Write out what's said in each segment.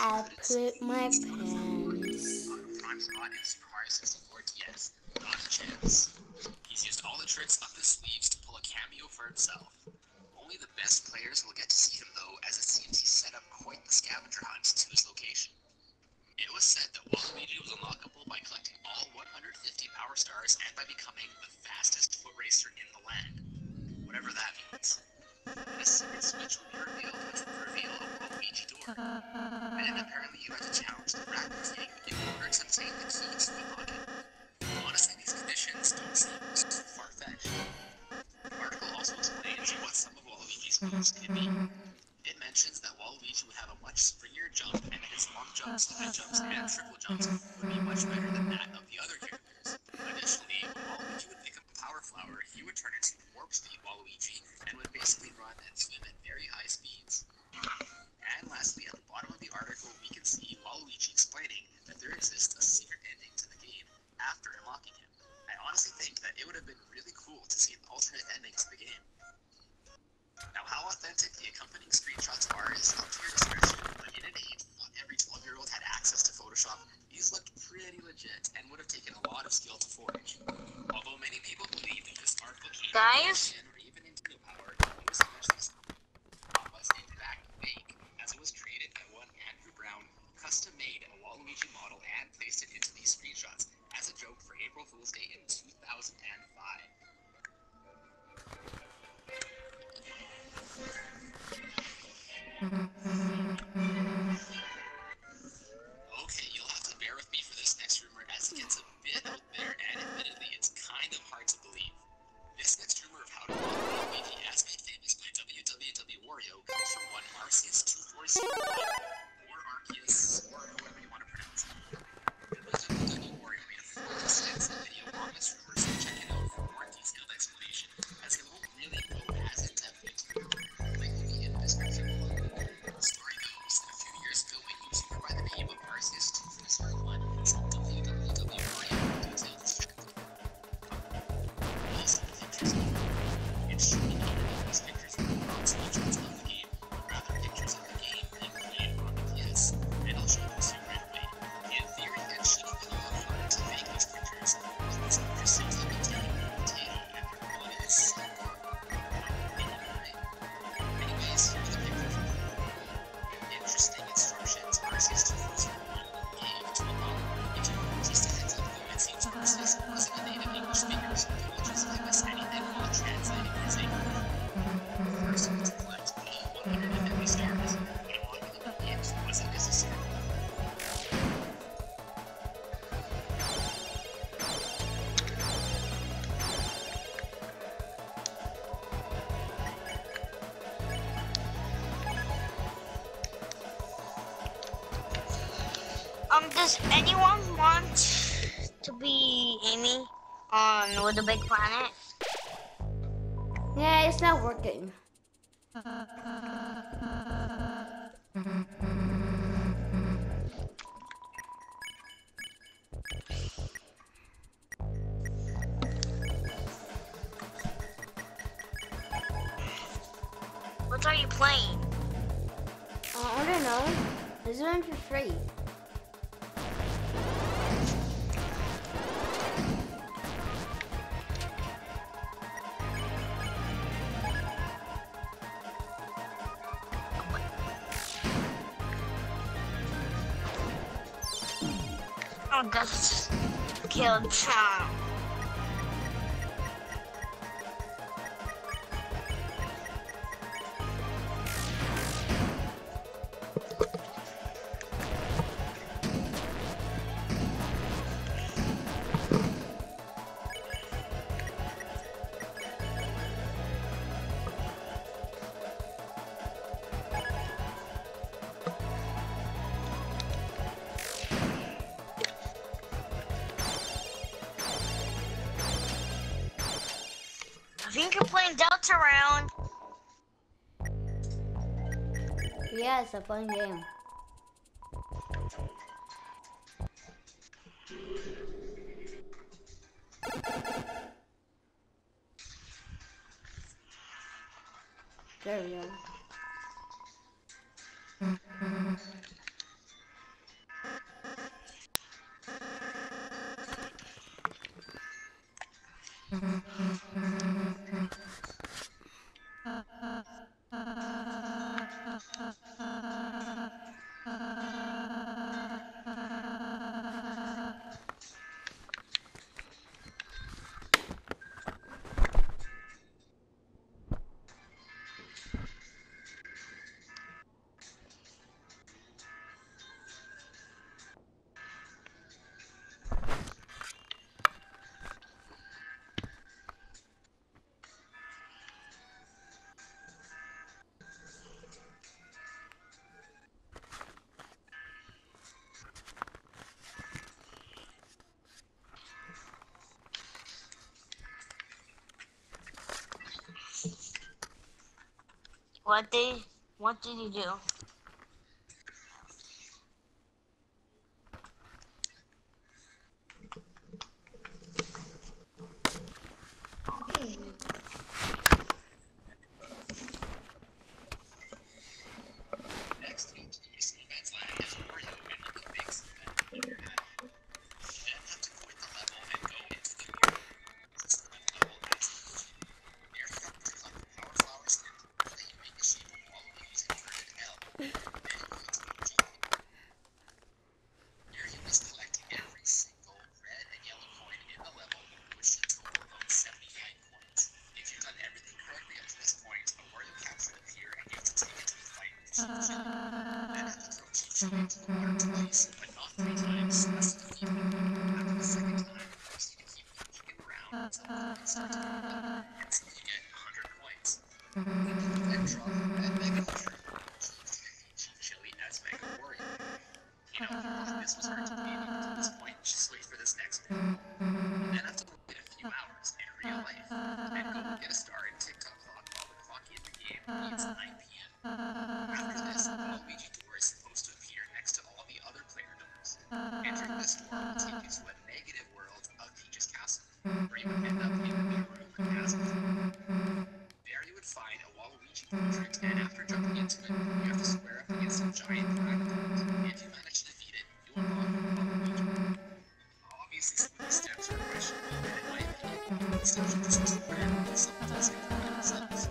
I put my pants. Prime spot in Super Mario 64 DS. Not a chance. He's used all the tricks up his sleeves to pull a cameo for himself. Only the best players will get to see him though, as it seems he set up quite the scavenger hunt to his location. It was said that Waluigi was unlockable by collecting all 150 power stars and by becoming the fastest apparently you had to challenge the Raptor King in order to obtain the key to unlock it. Honestly, these conditions don't seem too far-fetched. The article also explains what some of Waluigi's moves can be. It mentions that Waluigi would have a much springier jump and his long jumps, high jumps, uh-huh. and triple jumps would be much better than that of the other characters. Additionally, when Waluigi would pick up a power flower, he would turn into warp speed Waluigi and would basically run and swim at very high speeds. And lastly, at the bottom of the article, we can see Waluigi explaining that there exists a secret ending to the game after unlocking him. I honestly think that it would have been really cool to see an alternate ending to the game. Now, how authentic the accompanying screenshots are is up to your discretion, but in an age when every 12 year old had access to Photoshop, these looked pretty legit and would have taken a lot of skill to forge. Although many people believe that this article came Guys? or even Nintendo Power, was was in fact fake, as it was created by one Andrew Brown, custom made a Waluigi model and placed it into these screenshots as a joke for April Fool's Day in 2005. Um, does anyone want to be Amy on LittleBigPlanet? Yeah, it's not working. What are you playing? Uh, I don't know. This one for free. Oh, that's killed Tom. Playing Deltarune. Yeah, it's a fun game. There we go. What they what did you do? It's 9 p.m. After this, an Luigi door is supposed to appear next to all the other player doors. Entering this door will take you to a negative world of Peach's Castle, where you would end up in the room of Castle. There you would find a Waluigi portrait, and after jumping into it, you have to square up against some giant black gold. If you manage to defeat it, you will unlock Waluigi. Obviously, some of the steps are questionable, and in my opinion, the steps are just too random, some of those things by themselves.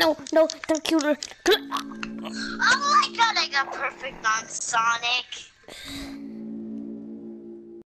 No, no, don't kill her. Oh my god, I got perfect on Sonic.